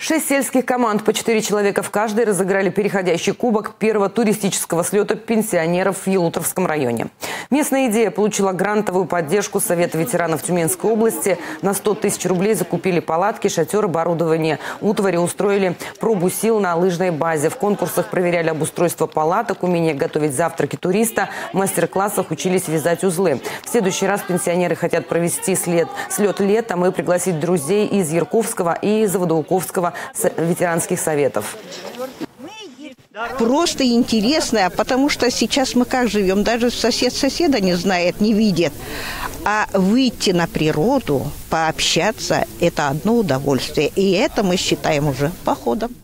Шесть сельских команд по четыре человека в каждой разыграли переходящий кубок первого туристического слета пенсионеров в Елутовском районе. Местная идея получила грантовую поддержку Совета ветеранов Тюменской области. На 100 тысяч рублей закупили палатки, шатер, оборудование. Утвари устроили пробу сил на лыжной базе. В конкурсах проверяли обустройство палаток, умение готовить завтраки туриста. В мастер-классах учились вязать узлы. В следующий раз пенсионеры хотят провести след, слет летом и пригласить друзей из Ярковского и Заводоуковского ветеранских советов. Просто интересно, потому что сейчас мы как живем, даже сосед соседа не знает, не видит. А выйти на природу, пообщаться – это одно удовольствие. И это мы считаем уже походом.